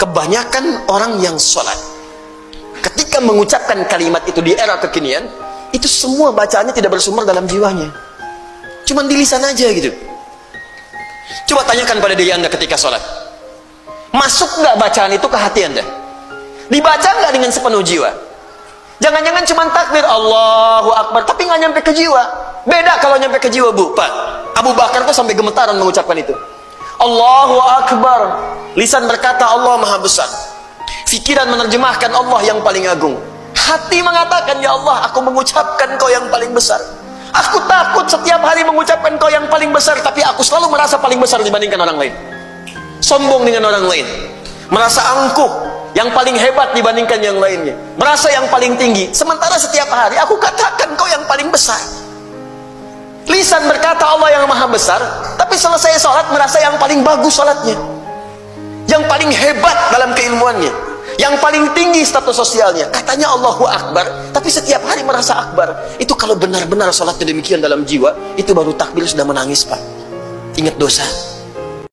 kebanyakan orang yang sholat ketika mengucapkan kalimat itu di era kekinian itu semua bacaannya tidak bersumber dalam jiwanya. Cuman di lisan aja gitu. Coba tanyakan pada diri anda ketika sholat. Masuk nggak bacaan itu ke hati anda? Dibaca nggak dengan sepenuh jiwa? Jangan-jangan cuman takbir Allahu Akbar tapi nggak nyampe ke jiwa. Beda kalau nyampe ke jiwa bu. Pak Abu Bakar tuh sampai gemetaran mengucapkan itu Allahu Akbar. Lisan berkata Allah Maha Besar. Fikiran menerjemahkan Allah yang paling agung. Hati mengatakan, Ya Allah, aku mengucapkan kau yang paling besar. Aku takut setiap hari mengucapkan kau yang paling besar, tapi aku selalu merasa paling besar dibandingkan orang lain. Sombong dengan orang lain. Merasa angkuh, yang paling hebat dibandingkan yang lainnya. Merasa yang paling tinggi. Sementara setiap hari aku katakan kau yang paling besar. Lisan berkata Allah yang maha besar, selesai sholat merasa yang paling bagus sholatnya. Yang paling hebat dalam keilmuannya. Yang paling tinggi status sosialnya. Katanya Allahu Akbar, tapi setiap hari merasa Akbar. Itu kalau benar-benar sholatnya demikian dalam jiwa, itu baru takbir sudah menangis Pak. Ingat dosa.